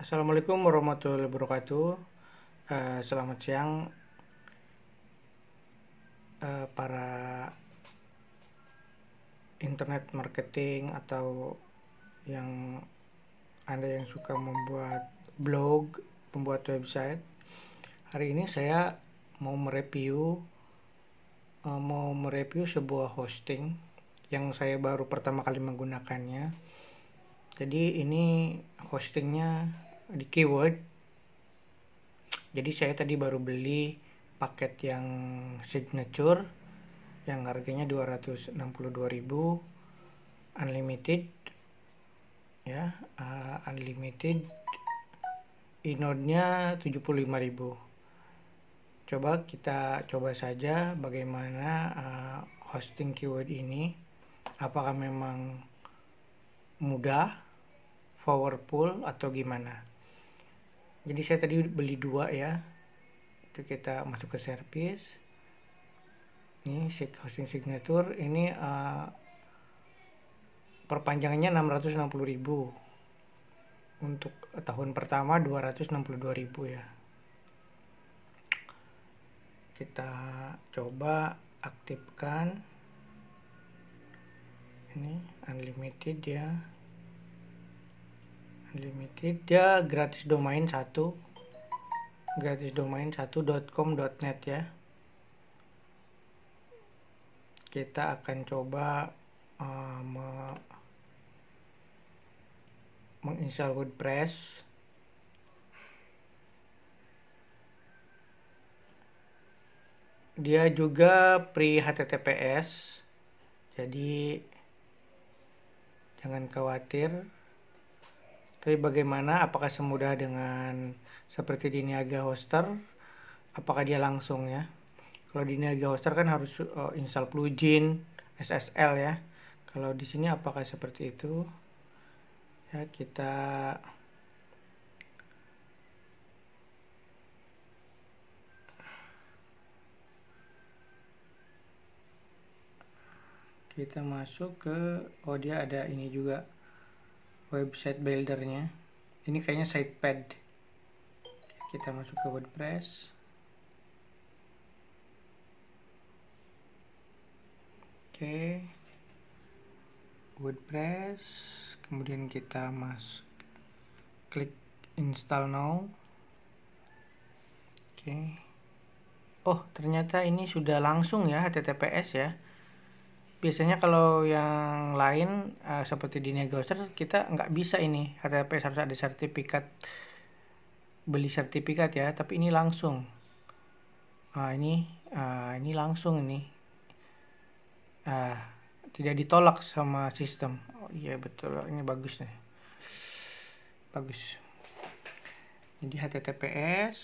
Assalamualaikum warahmatullahi wabarakatuh. Uh, selamat siang uh, para internet marketing atau yang anda yang suka membuat blog, membuat website. Hari ini saya mau mereview uh, mau mereview sebuah hosting yang saya baru pertama kali menggunakannya. Jadi ini hostingnya di keyword. Jadi saya tadi baru beli paket yang signature yang harganya 262.000 unlimited ya uh, unlimited inode-nya 75.000 coba kita coba saja bagaimana uh, hosting keyword ini. Apakah memang mudah powerful atau gimana jadi saya tadi beli dua ya. Itu kita masuk ke service ini hosting signature. Ini uh, perpanjangannya 660.000 untuk tahun pertama 262.000 ya. Kita coba aktifkan. Ini unlimited ya unlimited. Dia gratis domain satu. Gratis domain satu.com.net ya. Kita akan coba uh, me menginstal WordPress. Dia juga pre HTTPS jadi jangan khawatir tapi bagaimana? Apakah semudah dengan seperti di Niaga Hoster? Apakah dia langsung ya? Kalau di Niaga Hoster kan harus uh, install plugin SSL ya. Kalau di sini apakah seperti itu? Ya, kita kita masuk ke oh dia ada ini juga website buildernya. Ini kayaknya sitepad kita masuk ke wordpress. Oke. Wordpress. Kemudian kita masuk. Klik install now. Oke. Oh ternyata ini sudah langsung ya https ya biasanya kalau yang lain uh, seperti di Negoster kita nggak bisa ini. HTTPS harus ada sertifikat beli sertifikat ya tapi ini langsung. Uh, ini uh, ini langsung ini. Uh, tidak ditolak sama sistem. Oh iya betul ini bagus nih. Bagus. Jadi HTTPS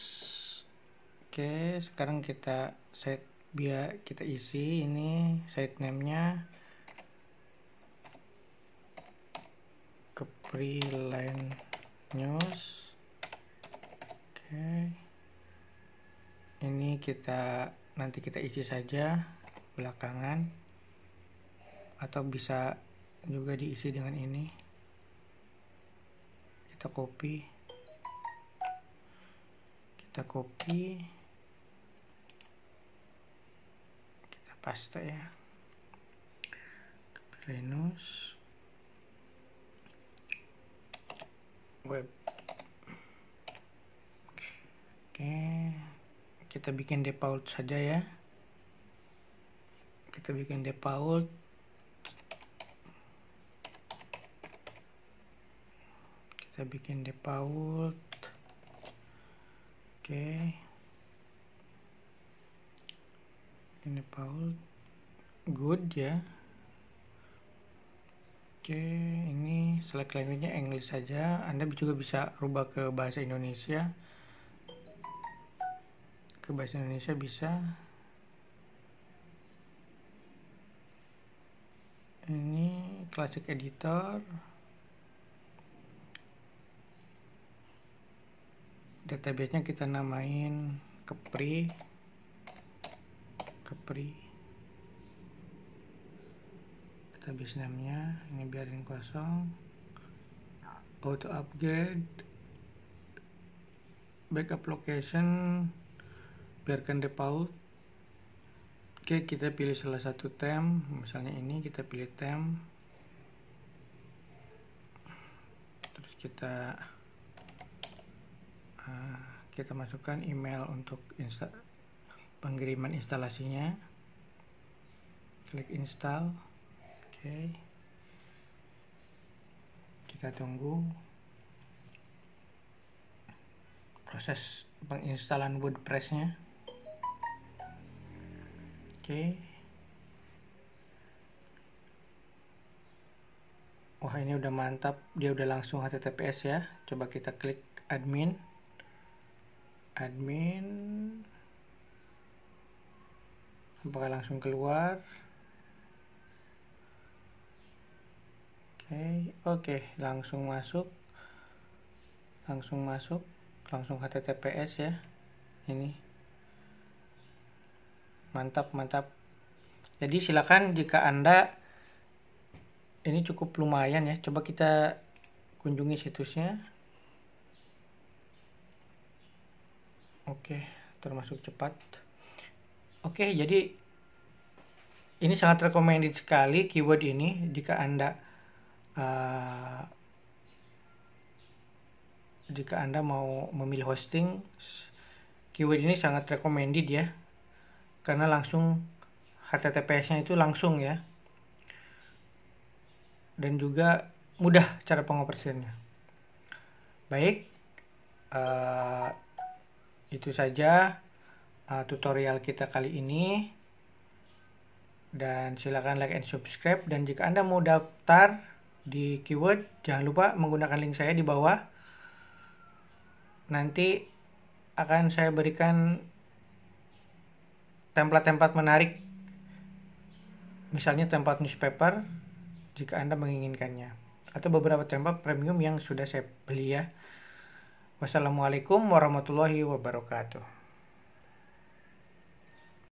oke sekarang kita set biar kita isi ini site name-nya. Ke freelance news. Oke. Ini kita nanti kita isi saja belakangan. Atau bisa juga diisi dengan ini. Kita copy. Kita copy pasta ya. Linux web. Oke kita bikin default saja ya. Kita bikin default kita bikin default oke ini Paul. Good ya. Oke ini select language-nya English saja. Anda juga bisa rubah ke bahasa Indonesia. Ke bahasa Indonesia bisa. Ini classic editor. Database-nya kita namain kepri Capri database namanya ini biarin kosong. Auto upgrade. Backup location. Biarkan default oke kita pilih salah satu tem misalnya ini kita pilih tem terus kita uh, kita masukkan email untuk insta pengiriman instalasinya klik install oke okay. kita tunggu proses penginstalan WordPress-nya. Oke. Okay. Wah, ini udah mantap. Dia udah langsung HTTPS ya. Coba kita klik admin. Admin. Apakah langsung keluar? Oke, oke, langsung masuk. Langsung masuk langsung HTTPS ya. Ini. Mantap mantap. Jadi silakan jika anda ini cukup lumayan ya. Coba kita kunjungi situsnya. Oke termasuk cepat oke jadi ini sangat recommended sekali keyword ini jika anda uh, jika Anda mau memilih hosting, keyword ini sangat recommended ya. Karena langsung HTTPS-nya itu langsung ya. Dan juga mudah cara pengoperasiannya. Baik, uh, itu saja uh, tutorial kita kali ini. Dan silakan like and subscribe. Dan jika Anda mau daftar di keyword, jangan lupa menggunakan link saya di bawah. Nanti akan saya berikan template-template menarik. Misalnya template newspaper jika Anda menginginkannya. Atau beberapa template premium yang sudah saya beli ya. Wassalamualaikum warahmatullahi wabarakatuh